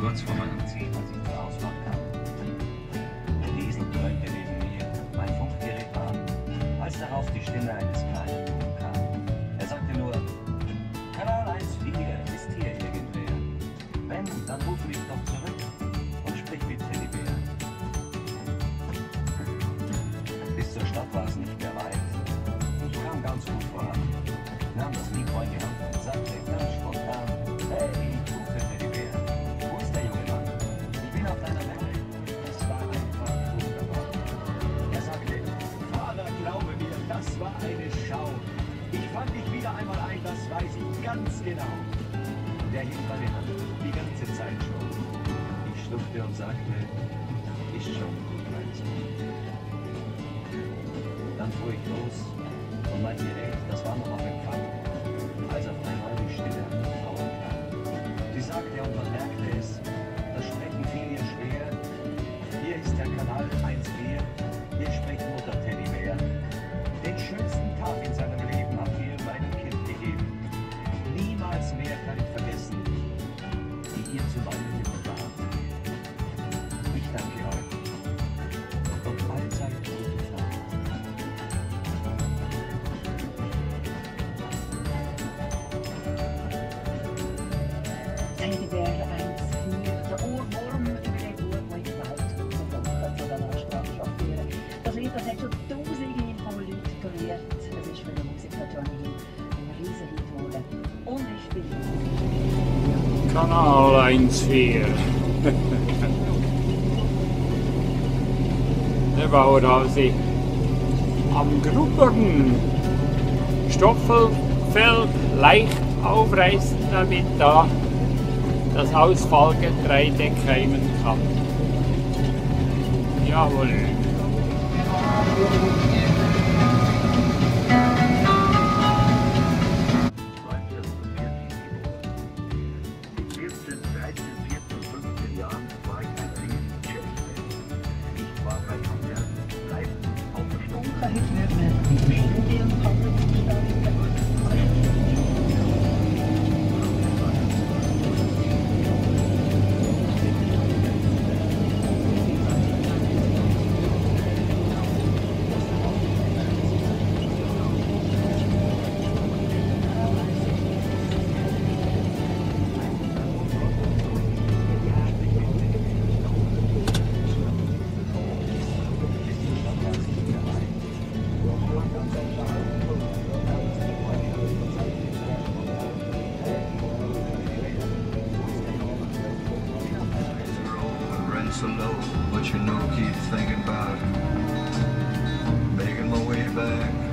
kurz vor meinem Ziel, als ich zur Ausfahrt kam. Der Diesel dröhnte neben mir, mein Funkgerät war als darauf die Stimme eines kleinen Jungen kam. Er sagte nur, Kanal 14 ist hier irgendwer. Wenn, dann ruf mich fand dich wieder einmal ein, das weiß ich ganz genau. Und er hielt meine Hand die ganze Zeit schon. Ich schluckte und sagte, ist schon gut, mein Sohn. Dann fuhr ich los und mein Gerät, das war noch auf Empfang, Teddybär 1,4. Der Ohrwurm über den der die Welt verfolgt von den Lastwagenchauffeuren. Das Lied das hat schon tausende von Leuten gerührt. Es ist für den Musiker Johnny Hill ein. Und ich spiele Kanal 1,4. Der Bauerhausi am Gruppern. Stoffelfeld leicht aufreißen, damit da das Ausfallgetreide keimen kann. Jawohl. In 14, 13, 14 und 15 Jahren war ich ein riesen Rent so low, but you know, keep thinking about it. making my way back.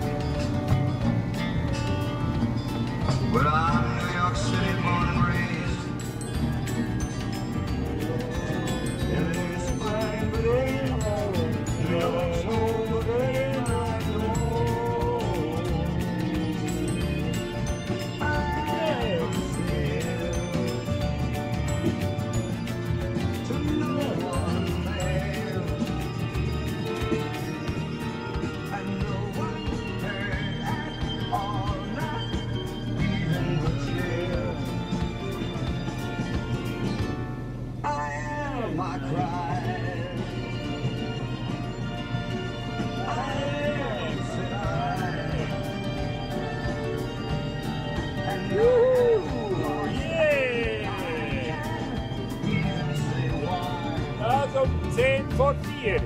Um 10 vor 4.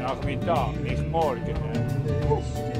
Nachmittag, nicht morgen. ne?